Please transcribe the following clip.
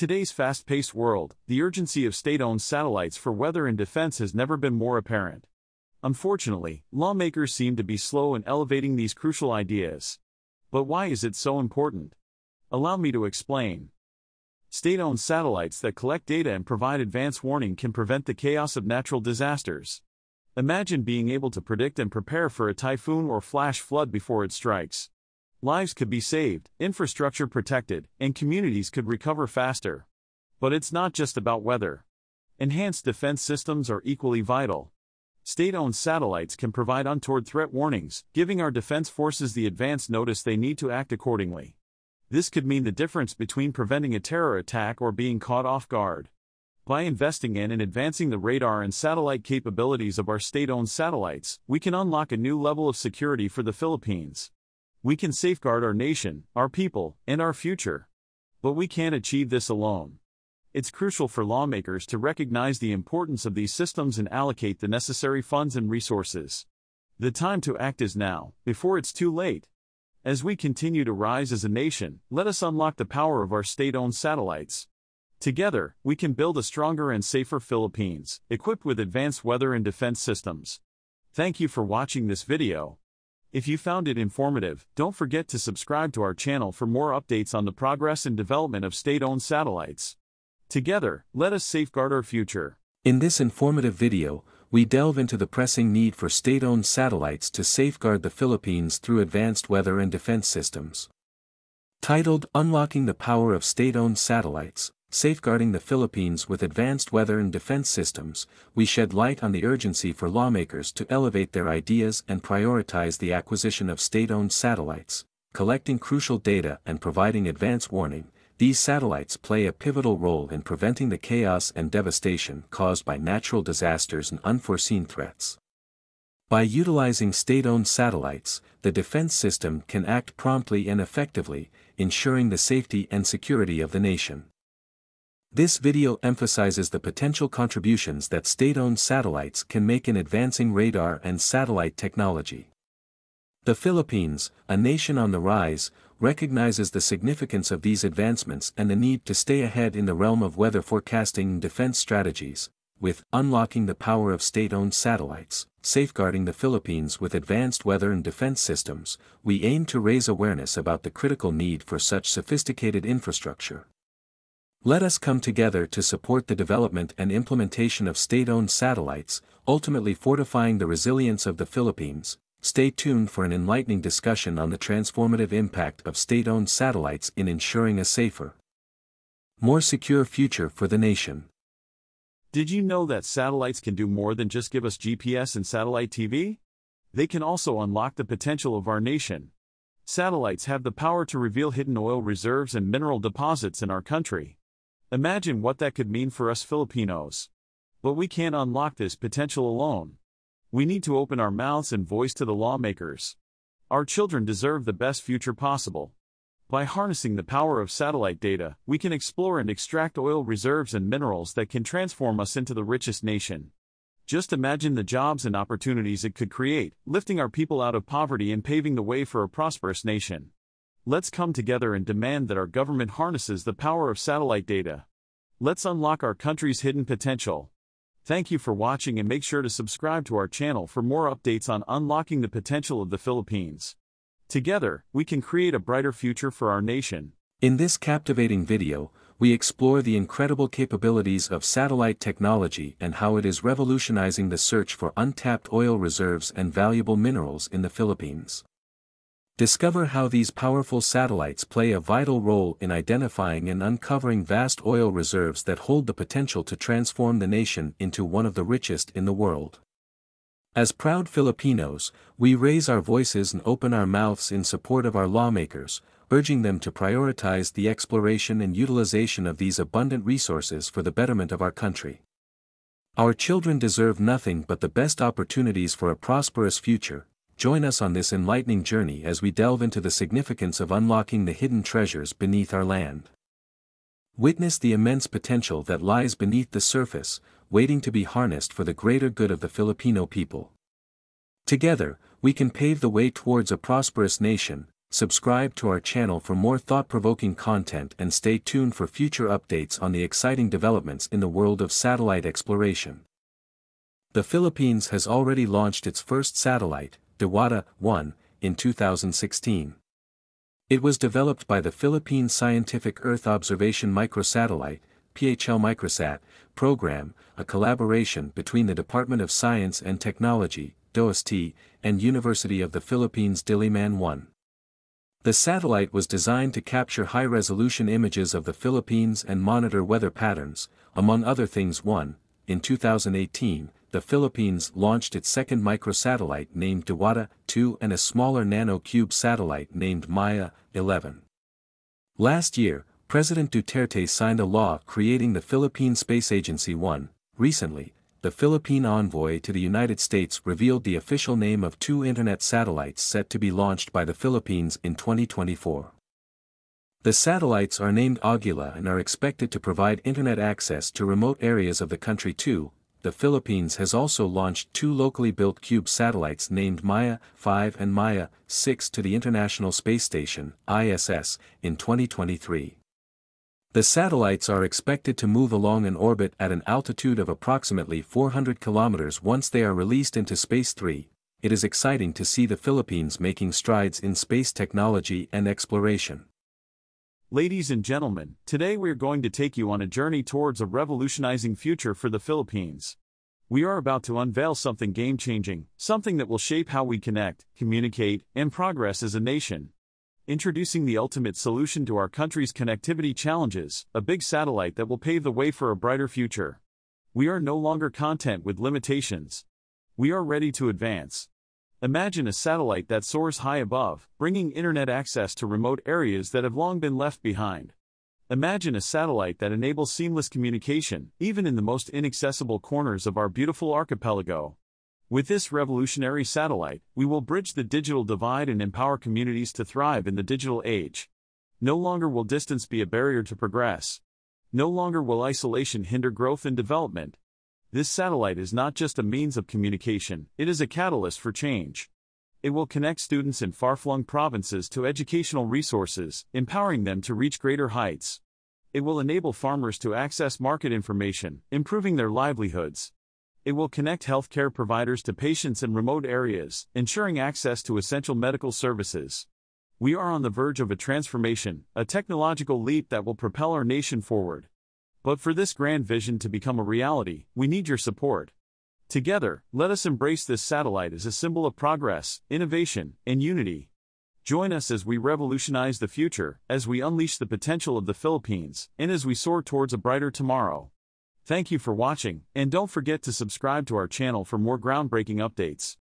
Today's fast paced world, the urgency of state owned satellites for weather and defense has never been more apparent. Unfortunately, lawmakers seem to be slow in elevating these crucial ideas. But why is it so important? Allow me to explain. State owned satellites that collect data and provide advance warning can prevent the chaos of natural disasters. Imagine being able to predict and prepare for a typhoon or flash flood before it strikes. Lives could be saved, infrastructure protected, and communities could recover faster. But it's not just about weather. Enhanced defense systems are equally vital. State owned satellites can provide untoward threat warnings, giving our defense forces the advance notice they need to act accordingly. This could mean the difference between preventing a terror attack or being caught off guard. By investing in and advancing the radar and satellite capabilities of our state owned satellites, we can unlock a new level of security for the Philippines. We can safeguard our nation, our people, and our future. But we can't achieve this alone. It's crucial for lawmakers to recognize the importance of these systems and allocate the necessary funds and resources. The time to act is now, before it's too late. As we continue to rise as a nation, let us unlock the power of our state owned satellites. Together, we can build a stronger and safer Philippines, equipped with advanced weather and defense systems. Thank you for watching this video. If you found it informative, don't forget to subscribe to our channel for more updates on the progress and development of state owned satellites. Together, let us safeguard our future. In this informative video, we delve into the pressing need for state-owned satellites to safeguard the Philippines through advanced weather and defense systems. Titled Unlocking the Power of State-Owned Satellites, Safeguarding the Philippines with Advanced Weather and Defense Systems, we shed light on the urgency for lawmakers to elevate their ideas and prioritize the acquisition of state-owned satellites, collecting crucial data and providing advance warning, these satellites play a pivotal role in preventing the chaos and devastation caused by natural disasters and unforeseen threats. By utilizing state-owned satellites, the defense system can act promptly and effectively, ensuring the safety and security of the nation. This video emphasizes the potential contributions that state-owned satellites can make in advancing radar and satellite technology. The Philippines, a nation on the rise, recognizes the significance of these advancements and the need to stay ahead in the realm of weather forecasting and defense strategies, with unlocking the power of state-owned satellites, safeguarding the Philippines with advanced weather and defense systems, we aim to raise awareness about the critical need for such sophisticated infrastructure. Let us come together to support the development and implementation of state-owned satellites, ultimately fortifying the resilience of the Philippines, Stay tuned for an enlightening discussion on the transformative impact of state-owned satellites in ensuring a safer, more secure future for the nation. Did you know that satellites can do more than just give us GPS and satellite TV? They can also unlock the potential of our nation. Satellites have the power to reveal hidden oil reserves and mineral deposits in our country. Imagine what that could mean for us Filipinos. But we can't unlock this potential alone. We need to open our mouths and voice to the lawmakers. Our children deserve the best future possible. By harnessing the power of satellite data, we can explore and extract oil reserves and minerals that can transform us into the richest nation. Just imagine the jobs and opportunities it could create, lifting our people out of poverty and paving the way for a prosperous nation. Let's come together and demand that our government harnesses the power of satellite data. Let's unlock our country's hidden potential. Thank you for watching and make sure to subscribe to our channel for more updates on unlocking the potential of the Philippines. Together, we can create a brighter future for our nation. In this captivating video, we explore the incredible capabilities of satellite technology and how it is revolutionizing the search for untapped oil reserves and valuable minerals in the Philippines. Discover how these powerful satellites play a vital role in identifying and uncovering vast oil reserves that hold the potential to transform the nation into one of the richest in the world. As proud Filipinos, we raise our voices and open our mouths in support of our lawmakers, urging them to prioritize the exploration and utilization of these abundant resources for the betterment of our country. Our children deserve nothing but the best opportunities for a prosperous future, Join us on this enlightening journey as we delve into the significance of unlocking the hidden treasures beneath our land. Witness the immense potential that lies beneath the surface, waiting to be harnessed for the greater good of the Filipino people. Together, we can pave the way towards a prosperous nation, Subscribe to our channel for more thought-provoking content and stay tuned for future updates on the exciting developments in the world of satellite exploration. The Philippines has already launched its first satellite, Diwata-1, in 2016. It was developed by the Philippine Scientific Earth Observation Microsatellite, PHL Microsat, program, a collaboration between the Department of Science and Technology, DOST, and University of the Philippines Diliman 1. The satellite was designed to capture high-resolution images of the Philippines and monitor weather patterns, among other things 1. In 2018, the Philippines launched its second microsatellite named Diwata 2 and a smaller nano-cube satellite named Maya 11. Last year, President Duterte signed a law creating the Philippine Space Agency 1. Recently, the Philippine envoy to the United States revealed the official name of two Internet satellites set to be launched by the Philippines in 2024. The satellites are named Agila and are expected to provide Internet access to remote areas of the country too, the Philippines has also launched two locally built cube satellites named Maya 5 and Maya 6 to the International Space Station ISS in 2023. The satellites are expected to move along an orbit at an altitude of approximately 400 kilometers once they are released into space 3. It is exciting to see the Philippines making strides in space technology and exploration. Ladies and gentlemen, today we're going to take you on a journey towards a revolutionizing future for the Philippines. We are about to unveil something game changing, something that will shape how we connect, communicate, and progress as a nation. Introducing the ultimate solution to our country's connectivity challenges, a big satellite that will pave the way for a brighter future. We are no longer content with limitations. We are ready to advance. Imagine a satellite that soars high above, bringing internet access to remote areas that have long been left behind. Imagine a satellite that enables seamless communication, even in the most inaccessible corners of our beautiful archipelago. With this revolutionary satellite, we will bridge the digital divide and empower communities to thrive in the digital age. No longer will distance be a barrier to progress. No longer will isolation hinder growth and development. This satellite is not just a means of communication, it is a catalyst for change. It will connect students in far flung provinces to educational resources, empowering them to reach greater heights. It will enable farmers to access market information, improving their livelihoods. It will connect healthcare providers to patients in remote areas, ensuring access to essential medical services. We are on the verge of a transformation, a technological leap that will propel our nation forward. But for this grand vision to become a reality, we need your support. Together, let us embrace this satellite as a symbol of progress, innovation, and unity. Join us as we revolutionize the future, as we unleash the potential of the Philippines, and as we soar towards a brighter tomorrow. Thank you for watching, and don't forget to subscribe to our channel for more groundbreaking updates.